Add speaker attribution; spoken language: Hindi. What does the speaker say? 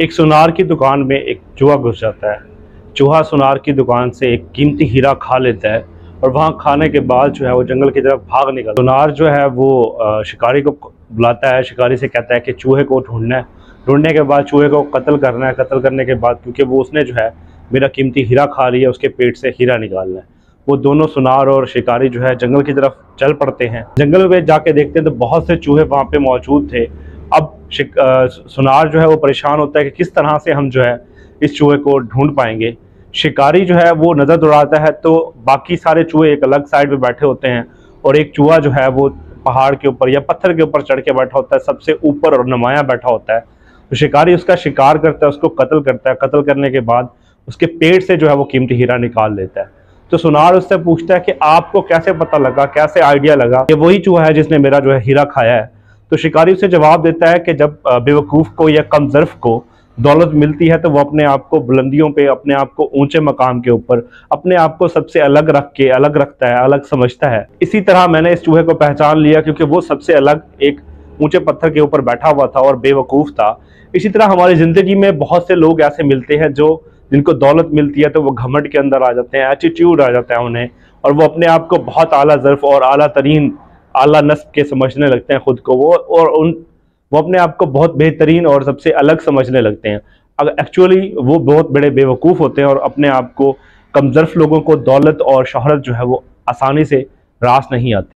Speaker 1: एक सुनार की दुकान में एक चूहा घुस जाता है। चूहा सुनार की दुकान से एक कीमती हीरा खा लेता है और वहाँ खाने के बाद जो है वो जंगल की तरफ़ भाग निकल सुनार जो है वो शिकारी को बुलाता है। शिकारी से कहता है कि चूहे को ढूंढना है। ढूँढने के बाद चूहे को कत्ल करना है। कत्ल करने के बाद क्योंकि वो उसने जो है मेरा कीमती हीरा खा लिया, उसके पेट से हीरा निकालना है। वो दोनों सुनार और शिकारी जो है जंगल की तरफ़ चल पड़ते हैं। जंगल में जाके देखते हैं तो बहुत से चूहे वहाँ पे मौजूद थे। अब सुनार जो है वो परेशान होता है कि किस तरह से हम जो है इस चूहे को ढूंढ पाएँगे। शिकारी जो है वो नज़र दौड़ाता है तो बाकी सारे चूहे एक अलग साइड पे बैठे होते हैं और एक चूहा जो है वो पहाड़ के ऊपर या पत्थर के ऊपर चढ़ के बैठा होता है, सबसे ऊपर और नुमाया बैठा होता है। तो शिकारी उसका शिकार करता है, उसको कत्ल करता है। कत्ल करने के बाद उसके पेट से जो है वो कीमती हीरा निकाल लेता है। तो सुनार उससे पूछता है कि आपको कैसे पता लगा, कैसे आइडिया लगा ये वही चूहा है जिसने मेरा जो है हीरा खाया है? तो शिकारी उसे जवाब देता है कि जब बेवकूफ़ को या कमजर्फ को दौलत मिलती है तो वो अपने आप को बुलंदियों पे, अपने आप को ऊँचे मकाम के ऊपर, अपने आप को सबसे अलग रख के, अलग रखता है, अलग समझता है। इसी तरह मैंने इस चूहे को पहचान लिया क्योंकि वो सबसे अलग एक ऊँचे पत्थर के ऊपर बैठा हुआ था और बेवकूफ़ था। इसी तरह हमारी ज़िंदगी में बहुत से लोग ऐसे मिलते हैं जो, जिनको दौलत मिलती है तो वो घमंड के अंदर आ जाते हैं एटीट्यूड आ जाता है उन्हें, और वो अपने आप को बहुत आला ज़र्फ और अला तरीन आला नस्ब के समझने लगते हैं खुद को वो, और उन, वो अपने आप को बहुत बेहतरीन और सबसे अलग समझने लगते हैं। अगर एक्चुअली वो बहुत बड़े बेवकूफ़ होते हैं और अपने आप को कमजर्फ लोगों को दौलत और शहरत जो है वो आसानी से रास नहीं आती।